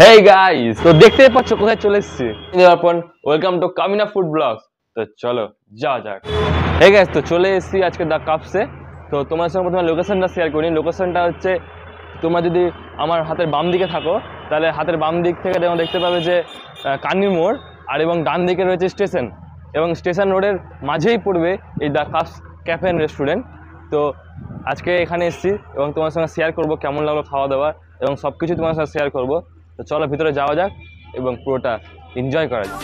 Hey guys তো দেখতেই পাচ্ছ কোথায় চলে এসেছি? Arpan welcome to Kamina food blogs তো চলো, যাওয়া যাক। হে গাইস তো চলে এসেছি আজকে দ্য কাপসে তো তোমার সঙ্গে প্রথমে লোকেশনটা শেয়ার করি লোকেশনটা হচ্ছে, তোমরা যদি আমার হাতের বাম দিকে থাকো, তাহলে হাতের বাম দিক থেকে যেমন দেখতে পাবে যে কান্নি মোড় আর এবং ডান দিকে রয়েছে স্টেশন। এবং স্টেশন রোডের মাঝেই পড়বে এই the cups cafe and restaurant তো আজকে এখানে এসেছি এবং তোমার সঙ্গে শেয়ার করব কেমন লাগল খাওয়া দাওয়া এবং সব কিছু তোমার সঙ্গে শেয়ার করব। তো চলো ভিতরে যাওয়া যাক এবং পুরোটা এনজয় করা যাক।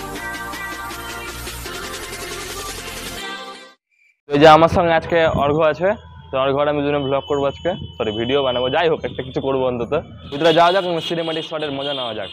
তো যে আমার সঙ্গে আজকে অর্ঘ আছে, তো অর্ঘর আমি দুজনে ব্লগ করব আজকে। সরি ভিডিও বানাবো। যাই হোক, একটা কিছু করব অন্তত। ভিতরে যাওয়া যাক সিনেমাটিক শটের মজা নেওয়া যাক।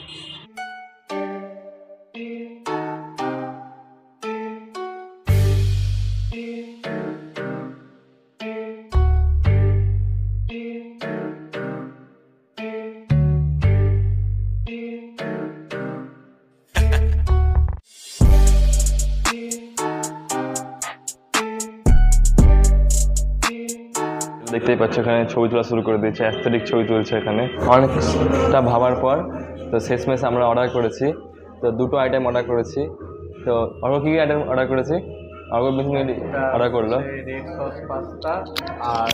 দেখতেই পাচ্ছ এখানে ছবি তোলা শুরু করে দিয়েছে অ্যাস্থেটিক ছবি তুলছে এখানে। অনেকটা ভাবার পর তো শেষমেশ আমরা অর্ডার করেছি। তো দুটো আইটেম অর্ডার করেছি। তো অর্ঘ কী কী আইটেম অর্ডার করেছি? অর্ঘ বেসিক্যালি অর্ডার করল। রেড সস পাস্তা আর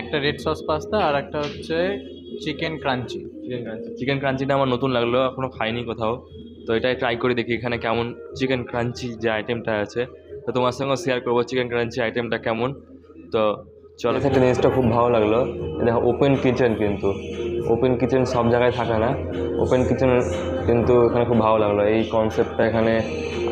একটা রেড সস পাস্তা আর একটা হচ্ছে chicken crunchy chicken crunchy chicken ক্রাঞ্চিটা আমার নতুন লাগল এখনও খাইনি কোথাও। তো এটাই ট্রাই করে দেখি এখানে কেমন চিকেন ক্রাঞ্চি যে আইটেমটা আছে। তো তোমার সঙ্গে শেয়ার করব চিকেন ক্রাঞ্চি আইটেমটা কেমন। তো চলো। একটা জিনিসটা খুব ভালো লাগল। দেখো ওপেন কিচেন কিন্তু। ওপেন কিচেন সব জায়গায় থাকে না। ওপেন কিচেন কিন্তু এখানে খুব ভালো লাগল। এই কনসেপ্টটা এখানে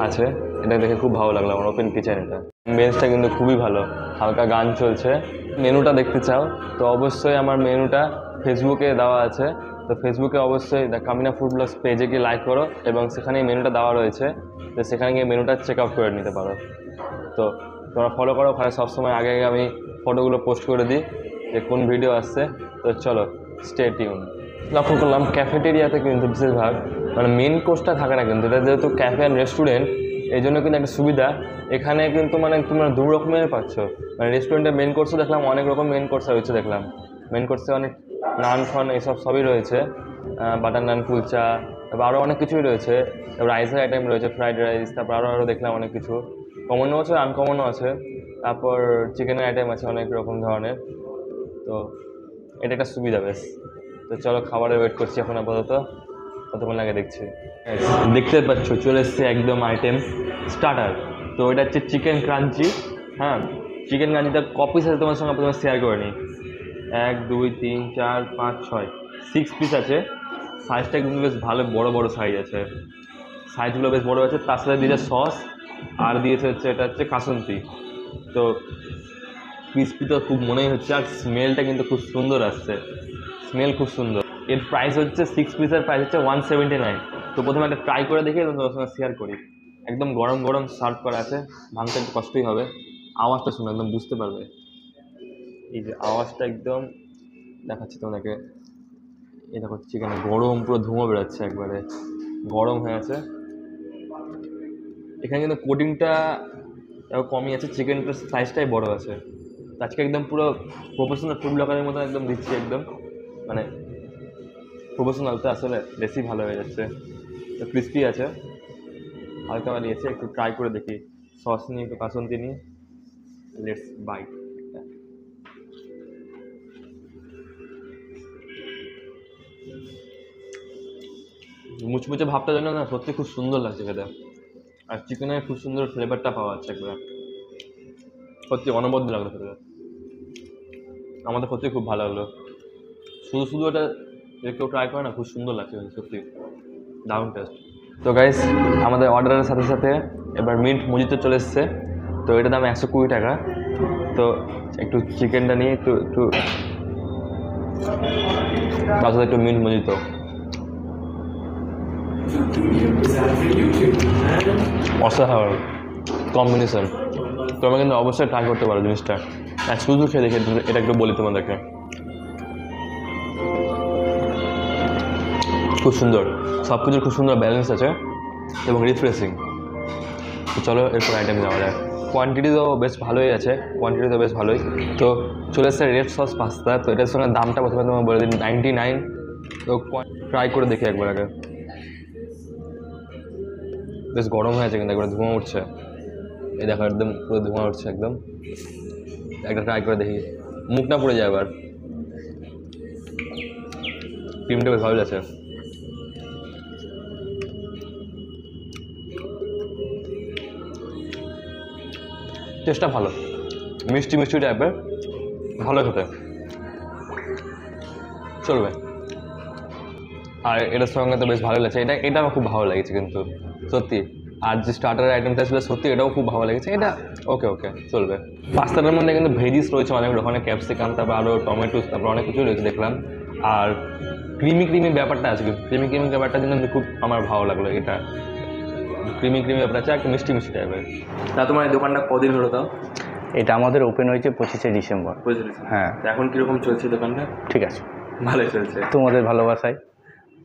আছে। এটা দেখে খুব ভালো লাগল আমার ওপেন কিচেন এটা। মেন্সটা কিন্তু খুবই ভালো। হালকা গান চলছে। মেনুটা দেখতে চাও? তো অবশ্যই আমার মেনুটা ফেসবুকে দেওয়া আছে। তো ফেসবুকে অবশ্যই দ্য কামিনা ফুড ব্লগস পেজে গিয়ে লাইক করো এবং সেখানে মেনুটা দেওয়া রয়েছে। তো সেখানে গিয়ে মেনুটা চেক আউট করে নিতে পারো। তো তোমরা ফলো করো, ওখানে সবসময় আগে আগে আমি ফটোগুলো পোস্ট করে দিই যে কোন ভিডিও আসছে। তো চলো স্টে টিউন লক্ষ্য করলাম ক্যাফেটেরিয়াতে কিন্তু বেশিরভাগ মানে মেন কোর্সটা থাকে না কিন্তু, এটা যেহেতু ক্যাফে অ্যান্ড রেস্টুরেন্ট এই জন্য কিন্তু একটা সুবিধা। এখানে কিন্তু মানে তোমরা দু রকমের পাচ্ছ। মানে রেস্টুরেন্টের মেন কোর্সও দেখলাম, অনেক রকম মেন কোর্স রয়েছে দেখলাম। মেন কোর্সে অনেক নান ফান এইসব সবই রয়েছে। বাটার নান কুলচা তারপর আরও অনেক কিছুই রয়েছে। তারপর রাইসের আইটেম রয়েছে ফ্রাইড রাইস তারপর আরও আরও দেখলাম অনেক কিছু। কমনও আছে আনকমনও আছে। তারপর চিকেনের আইটেম আছে অনেক রকম ধরনের। তো এটা একটা সুবিধা বেশ। তো চলো খাবারের ওয়েট করছি এখন আপাতত। কতক্ষণ লাগে দেখছি। দেখতে পাচ্ছ, চলে এসছে একদম আইটেম স্টার্টার তো এটা হচ্ছে চিকেন ক্রাঞ্চি হ্যাঁ? চিকেন ক্রাঞ্চিটা কপিস আছে তোমার সঙ্গে, প্রথমে শেয়ার করে নিই। এক, দুই, তিন, চার, পাঁচ, ছয়। সিক্স পিস আছে। সাইজটা কিন্তু বেশ ভালো, বড় বড় সাইজ আছে। সাইজগুলো বেশ বড় আছে। তার সাথে দিয়েছে সস আর দিয়েছে হচ্ছে, এটা হচ্ছে কাসন্তি। তো ক্রিসপি তো খুব মনেই হচ্ছে, আর স্মেলটা কিন্তু খুব সুন্দর আসছে। স্মেল খুব সুন্দর। এর প্রাইস হচ্ছে সিক্স পিসের প্রাইস হচ্ছে ওয়ান সেভেন্টি নাইন তো প্রথমে একটা ট্রাই করে দেখে তোমার সঙ্গে শেয়ার করি। একদম গরম গরম সার্ভ করা আছে, ভাঙতে একটু কষ্টই হবে। আওয়াজটা শুনে একদম বুঝতে পারবে। এই যে আওয়াজটা একদম, দেখাচ্ছি তোমাদেরকে। এটা দেখো চিকেন গরম পুরো ধুঁয়ো বেরোচ্ছে একবারে। গরম হয়ে আছে। এখানে কিন্তু কোটিংটা কমই আছে চিকেনটার সাইজটাই বড় আছে। আজকে একদম পুরো প্রফেশনাল ফুড ব্লগারের মতো একদম দিচ্ছি একদম। মানে প্রফেশনাল তো আসলে বেশি ভালো হয়ে যাচ্ছে। ক্রিস্পি আছে। হালকা বানিয়েছে একটু ট্রাই করে দেখি। সস নিয়ে, একটু কাসন্তি নিয়ে। লেটস বাইট মুচমুচে ভাবটা জন্য না সত্যি খুব সুন্দর লাগছে খেতে। আর চিকেনের খুব সুন্দর ফ্লেভারটা পাওয়া যাচ্ছে একবার। সত্যি অনবদ্য লাগল খেতে। আমাদের সত্যি খুব ভালো লাগল। শুধু শুধু এটা কেউ ট্রাই করে না, খুব সুন্দর লাগছে সত্যি। দারুণ টেস্ট তো গাইস আমাদের অর্ডারের সাথে সাথে এবার মিন্ট মুজিতে চলে এসছে। তো এটার দাম একশো কুড়ি টাকা। তো একটু চিকেনটা নিয়ে একটু একটু তার সাথে একটু মিন্ট মুজিত অসাধারণ কম্বিনেশন তোমরা কিন্তু অবশ্যই ট্রাই করতে পারো জিনিসটা। আর শুধু খেয়ে দেখে এটা একটু বলি তোমাদেরকে। খুব সুন্দর। সব কিছুর খুব সুন্দর ব্যালেন্স আছে এবং রিফ্রেশিং তো চলো এরপর আইটেম যাওয়া যায় কোয়ান্টিটি তো বেশ ভালোই আছে। কোয়ান্টিটি তো বেশ ভালোই। তো চলে এসছে রেড সস পাস্তা তো এটার সঙ্গে দামটা প্রথমে তোমাকে বলে দিন নাইনটি নাইন তো ট্রাই করে দেখি একবার আগে। বেশ গরম হয়েছে কিন্তু একবার ধোঁয়া উঠছে। এই দেখো একদম পুরো ধোঁয়া উঠছে একদম। একটা ট্রাই করে দেখি। মুখ না পড়ে যায় আবার। ক্রিমটা বেশ ভালো লাগছে। টেস্টটা ভালো। মিষ্টি মিষ্টি টাইপের ভালো খেতে। চলবে। আর এটার সঙ্গে তো বেশ ভালো লাগছে। এটা এটা আমার খুব ভালো লেগেছে কিন্তু সত্যি। আর যে স্টার্টার আইটেমটা ছিল সত্যি এটাও খুব ভালো লেগেছে। এটা ওকে ওকে চলবে। পাস্তাটার মধ্যে কিন্তু ভেজিস রয়েছে অনেক ওখানে ক্যাপসিকাম তারপর আরও টমেটো তারপর অনেক কিছু রয়েছে দেখলাম। আর ক্রিমি ক্রিমি ব্যাপারটা আছে ক্রিমি ক্রিমি ব্যাপারটা কিন্তু খুব আমার ভালো লাগল এটা। ক্রিমি ক্রিমি ব্যাপার আছে একটা মিষ্টি মিষ্টি টাইপের তা তোমার এই দোকানটা কদিন হলো তাও? এটা আমাদের ওপেন হয়েছে পঁচিশে ডিসেম্বর। বুঝলি হ্যাঁ। এখন কীরকম চলছে দোকানটা? ঠিক আছে। ভালোই চলছে। তোমাদের ভালোবাসায়।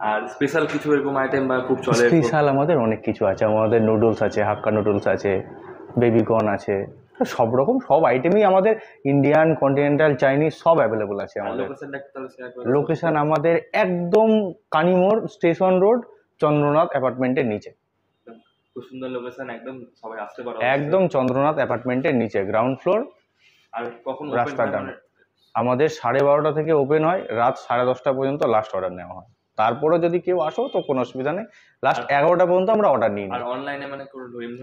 আর স্পেশাল কিছু এরকম আইটেম বা খুব চলে স্পেশাল আমাদের অনেক কিছু আছে। আমাদের নুডলস আছে হাক্কা নুডলস আছে বেবিকর্ন আছে। সব রকম সব আইটেমই আমাদের ইন্ডিয়ান কন্টিনেন্টাল চাইনিজ সব অ্যাভেলেবল আছে আমাদের। লোকেশন আমাদের একদম কানিমোড় স্টেশন রোড চন্দ্রনাথ অ্যাপার্টমেন্টের নিচে। খুব সুন্দর লোকেশন একদম সবাই আসতে পারো একদম চন্দ্রনাথ অ্যাপার্টমেন্টের নিচে গ্রাউন্ড ফ্লোর আর কখন রাস্তার ডানে। আমাদের সাড়ে বারোটা থেকে ওপেন হয় রাত সাড়ে দশটা পর্যন্ত লাস্ট অর্ডার নেওয়া হয়। তারপরে যদি কেউ আসো তো কোনো অসুবিধা নেই। লাস্ট এগারোটা পর্যন্ত আমরা অর্ডার নিই আর অনলাইনে মানে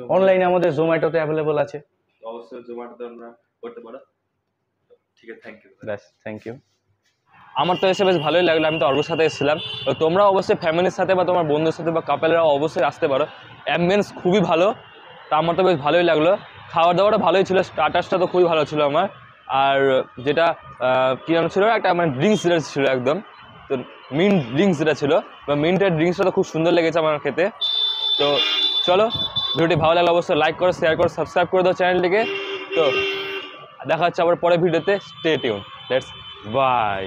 অনলাইনে আমাদের জোম্যাটোতে অ্যাভেলেবল আছে। অবশ্যই জোম্যাটোতে আমরা করতে পারো। ঠিক আছে থ্যাংক ইউ ব্যাস থ্যাংক ইউ আমার তো এসে বেশ ভালোই লাগল আমি তো অর্গর সাথে এসেছিলাম। তো তোমরা অবশ্যই ফ্যামিলির সাথে বা তোমার বন্ধুর সাথে বা কাপেলরা অবশ্যই আসতে পারো। অ্যাম্বিয়েন্স খুবই ভালো। তা আমার তো বেশ ভালোই লাগল। খাওয়া দাওয়াটা ভালোই ছিল স্টার্টার্সটা তো খুবই ভালো ছিল আমার। আর যেটা আহ, কী নাম ছিল? একটা মানে ড্রিঙ্কস ছিল একদম। তো মিন্ট ড্রিঙ্কস যেটা ছিল, বা মিন্টের ড্রিঙ্কসটা তো খুব সুন্দর লেগেছে আমার খেতে। তো চলো, ভিডিওটি ভালো লাগলে অবশ্যই লাইক করো শেয়ার করো সাবস্ক্রাইব করে দাও চ্যানেলটিকে তো দেখা হচ্ছে আবার পরের ভিডিওতে। Stay tune let's by